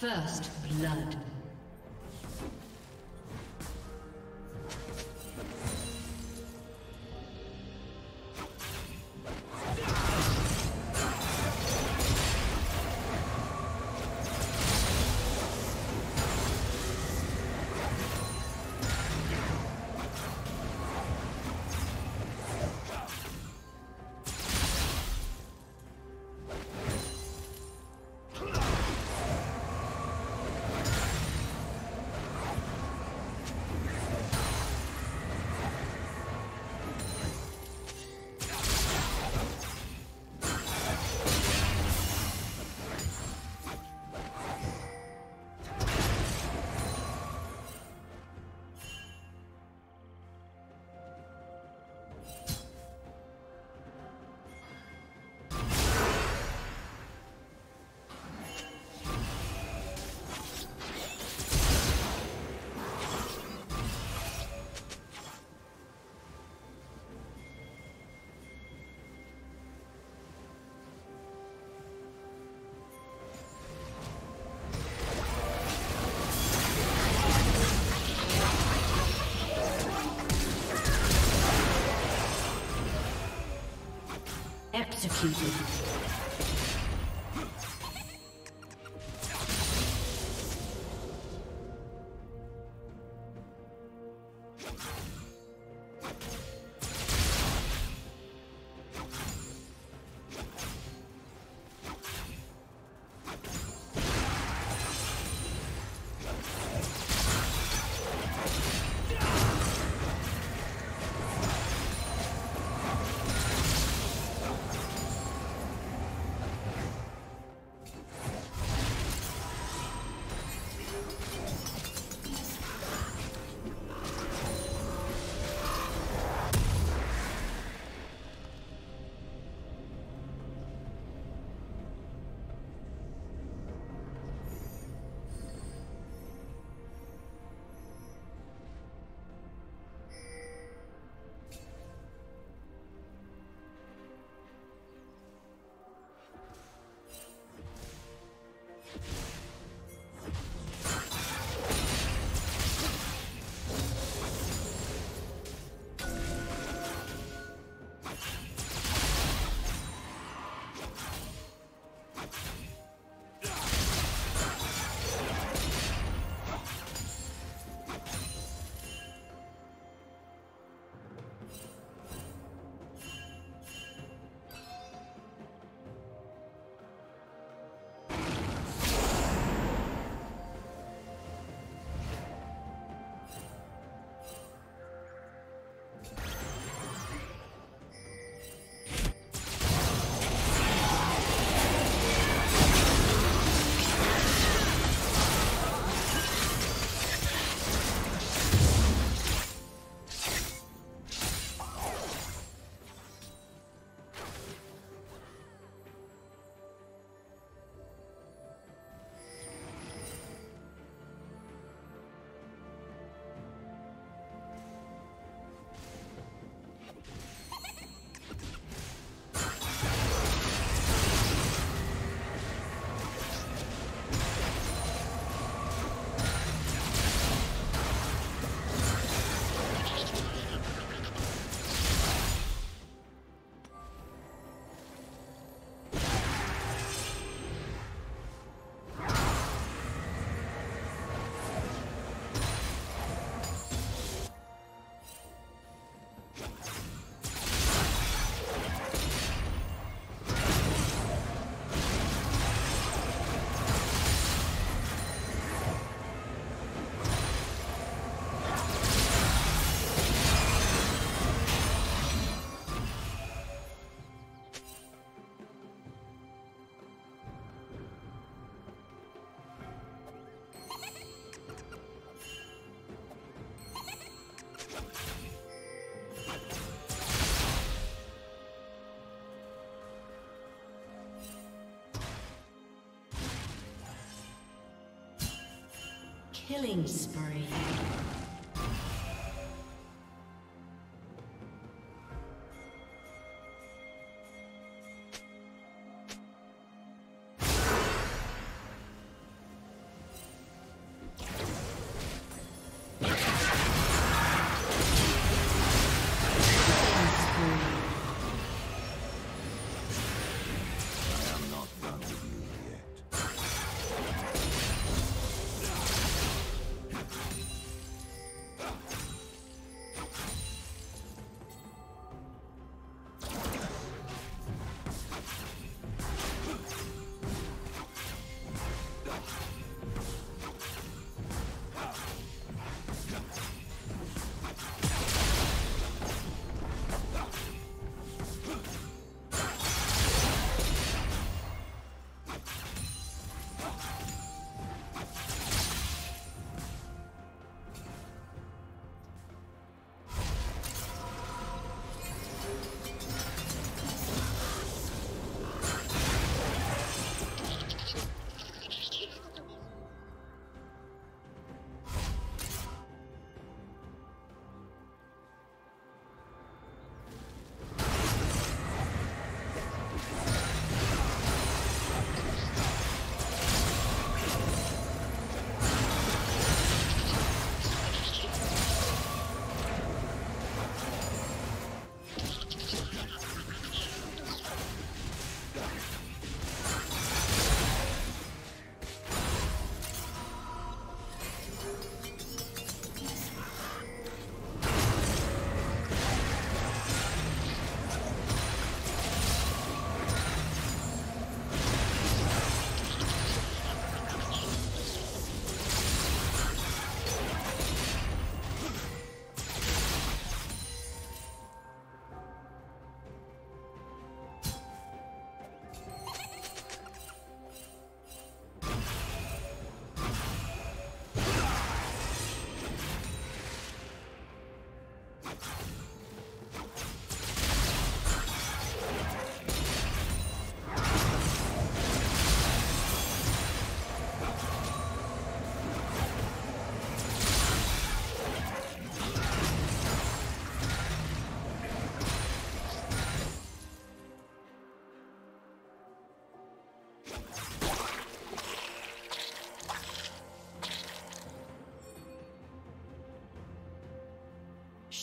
First blood. Executed. Killing spree.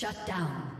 Shut down.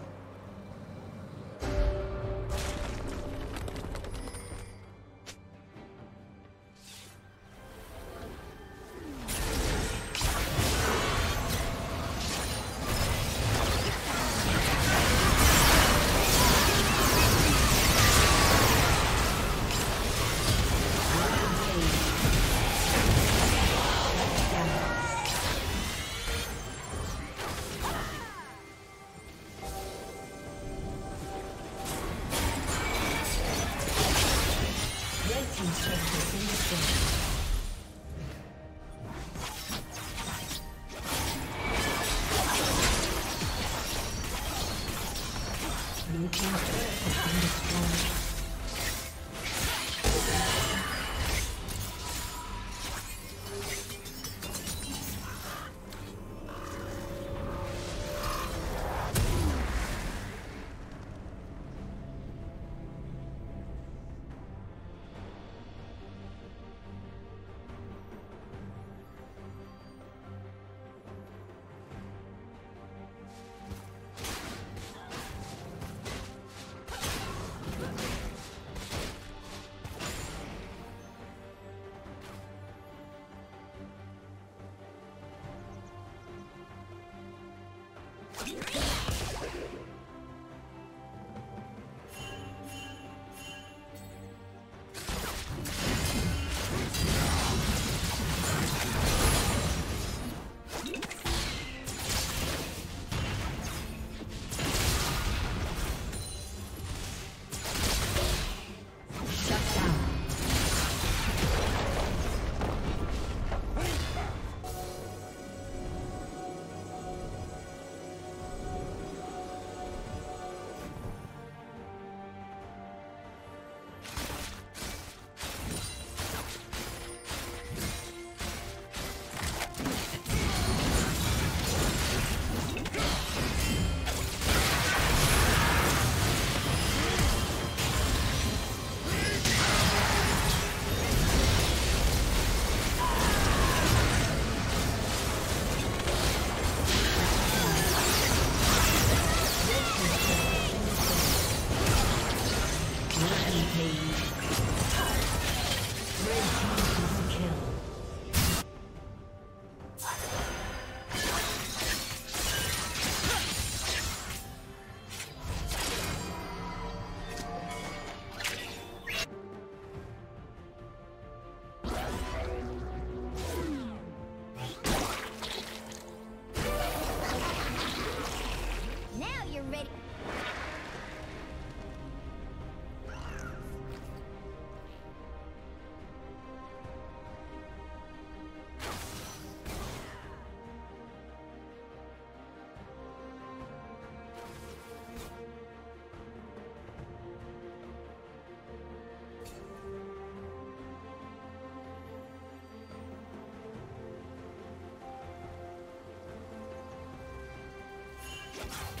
Yeah. Let's go.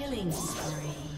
Killing spree.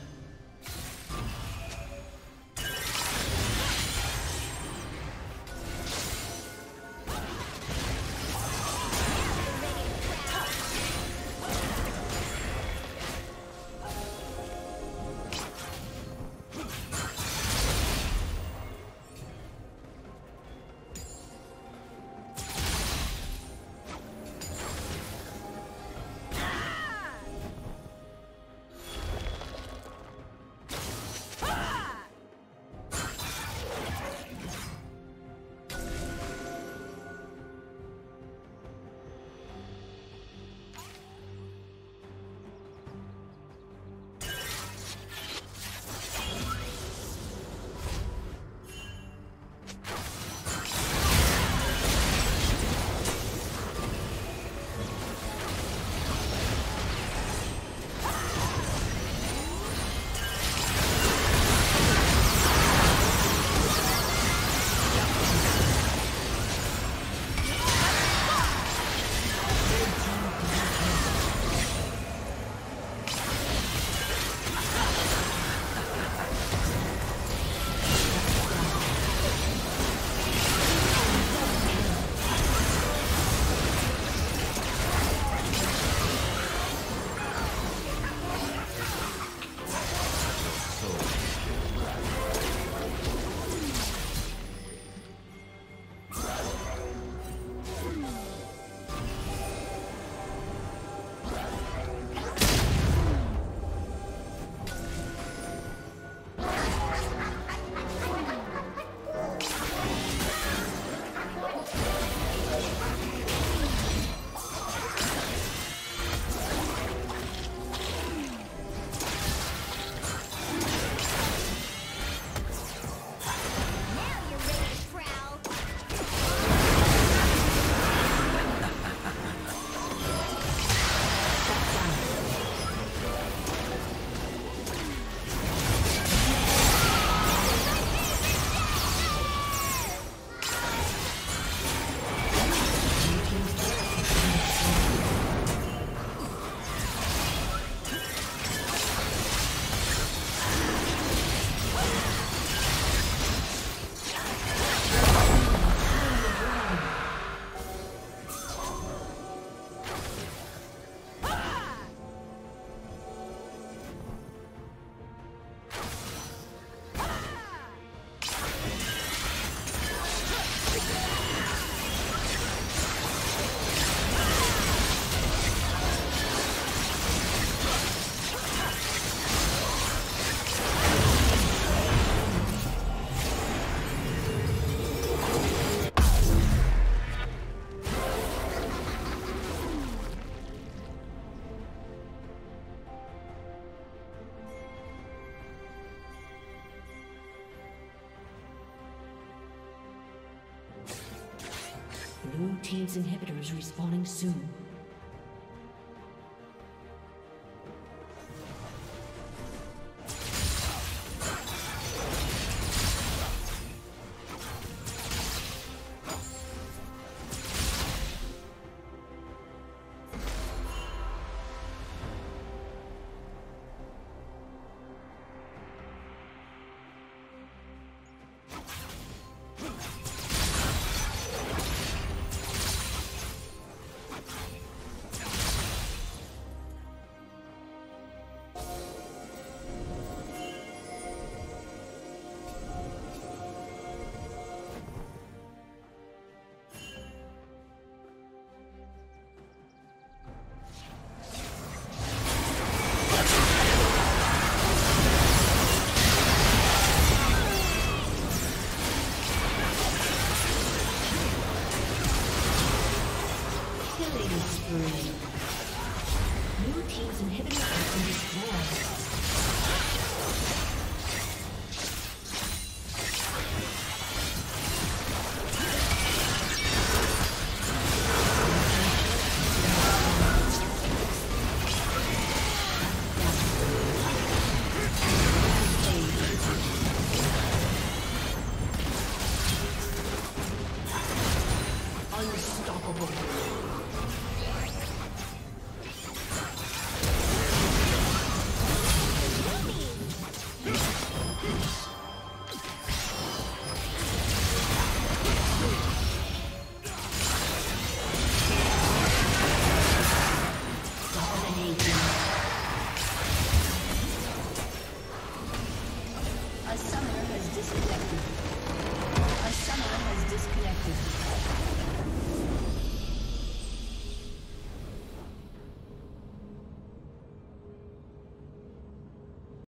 Blue inhibitor is respawning soon.